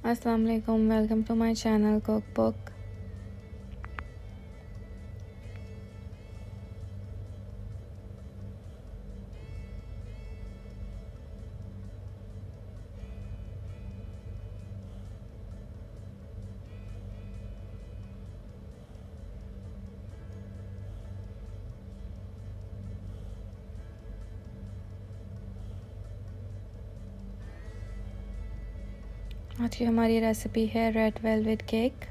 Assalamualaikum. welcome to my channel cookbook आज की हमारी रेसिपी है red velvet cake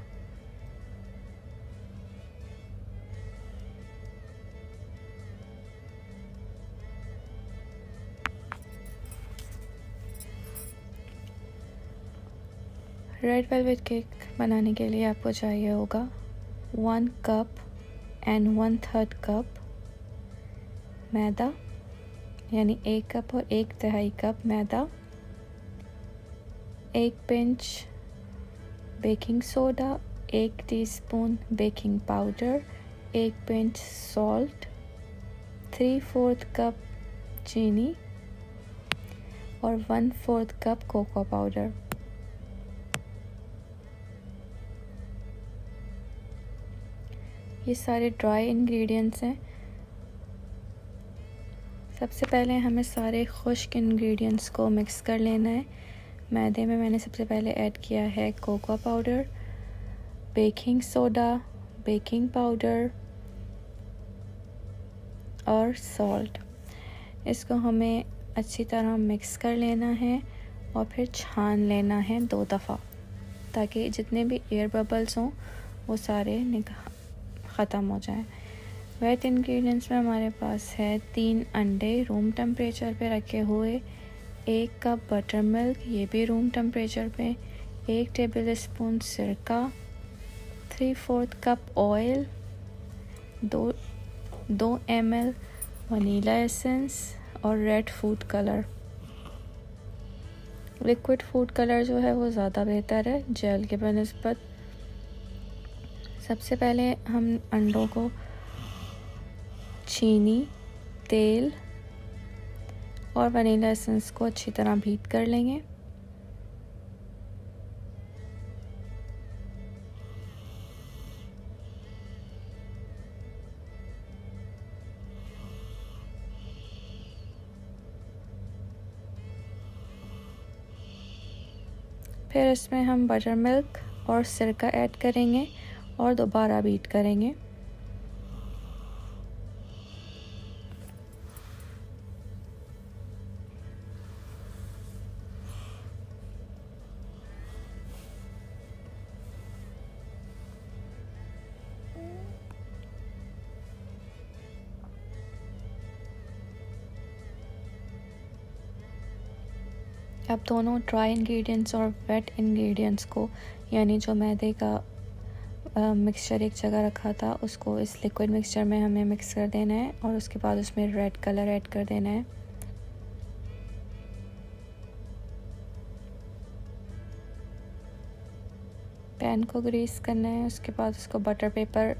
red velvet cake बनाने के लिए आपको चाहिए होगा one cup and one third cup मैदा, यानी एक कप और एक तिहाई कप मैदा। एक पिंच बेकिंग सोडा एक टीस्पून बेकिंग पाउडर एक pinch salt three fourth cup चीनी और one fourth cup cocoa powder ये सारे ड्राई इंग्रेडिएंट्स हैं। सबसे पहले हमें सारे खुश्क इंग्रेडिएंट्स को मिक्स कर लेना है। मैदे में मैंने सबसे पहले ऐड किया है cocoa powder, baking soda, baking powder और सॉल्ट। इसको हमें अच्छी तरह मिक्स कर लेना है और फिर छान लेना है दो दफ़ा, ताकि जितने भी एयर बबल्स हों, वो सारे ख़त्म हो जाएँ। वेट इंग्रेडिएंट्स में हमारे पास है तीन अंडे रूम टेम्परेचर पे रखे हुए एक कप बटर मिल्क ये भी रूम टेम्परेचर पे, एक टेबल स्पून सिरका थ्री फोर्थ कप ऑयल दो दो एम एल वनीला एसेंस और red food colour liquid food colour जो है वो ज़्यादा बेहतर है जेल के बनस्बत। सबसे पहले हम अंडों को चीनी, तेल और वनीला एसेंस को अच्छी तरह बीट कर लेंगे। फिर इसमें हम बटर मिल्क और सिरका ऐड करेंगे और दोबारा बीट करेंगे। अब दोनों ड्राई इंग्रेडिएंट्स और वेट इंग्रेडिएंट्स को, यानी जो मैदे का मिक्सचर एक जगह रखा था, उसको इस लिक्विड मिक्सचर में हमें मिक्स कर देना है और उसके बाद उसमें रेड कलर ऐड कर देना है। पैन को ग्रीस करना है, उसके बाद उसको बटर पेपर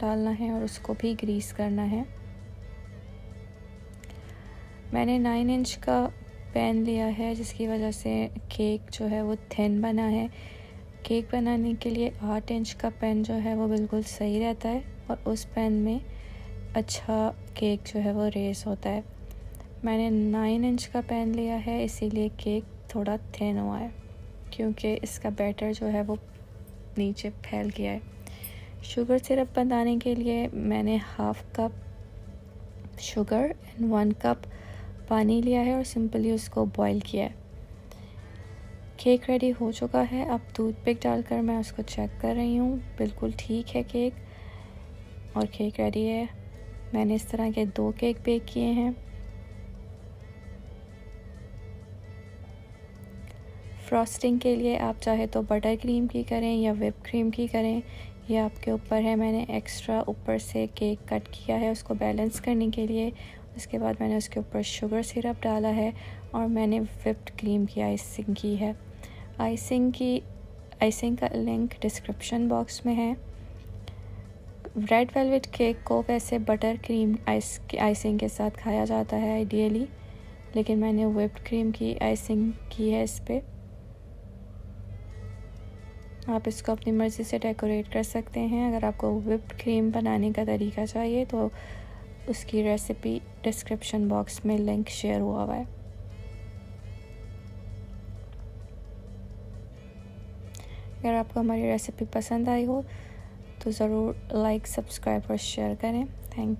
डालना है और उसको भी ग्रीस करना है। मैंने नाइन इंच का पैन लिया है, जिसकी वजह से केक जो है वो थिन बना है। केक बनाने के लिए आठ इंच का पैन जो है वो बिल्कुल सही रहता है और उस पैन में अच्छा केक जो है वो रेस होता है। मैंने नाइन इंच का पैन लिया है, इसीलिए केक थोड़ा थिन हुआ है, क्योंकि इसका बैटर जो है वो नीचे फैल गया है। शुगर सिरप बनाने के लिए मैंने half cup sugar and one cup पानी लिया है और सिंपली उसको बॉईल किया है। केक रेडी हो चुका है। अब दूध पिक डालकर मैं उसको चेक कर रही हूँ। बिल्कुल ठीक है केक। और केक रेडी है। मैंने इस तरह के दो केक बेक किए हैं। फ्रॉस्टिंग के लिए आप चाहे तो बटर क्रीम की करें या विप क्रीम की करें। ये आपके ऊपर है। मैंने एक्स्ट्रा ऊपर से केक कट किया है उसको बैलेंस करने के लिए। इसके बाद मैंने उसके ऊपर शुगर सिरप डाला है और मैंने विप्ड क्रीम की आइसिंग की है। आइसिंग की आइसिंग का लिंक डिस्क्रिप्शन बॉक्स में है। रेड वेलवेट केक को वैसे बटर क्रीम आइस आइसिंग के साथ खाया जाता है आइडियली लेकिन मैंने विप्ड क्रीम की आइसिंग की है इस पर आप इसको अपनी मर्ज़ी से डेकोरेट कर सकते हैं। अगर आपको विप्ड क्रीम बनाने का तरीका चाहिए तो उसकी रेसिपी डिस्क्रिप्शन बॉक्स में लिंक शेयर हुआ हुआ है। अगर आपको हमारी रेसिपी पसंद आई हो तो ज़रूर लाइक सब्सक्राइब और शेयर करें। Thank you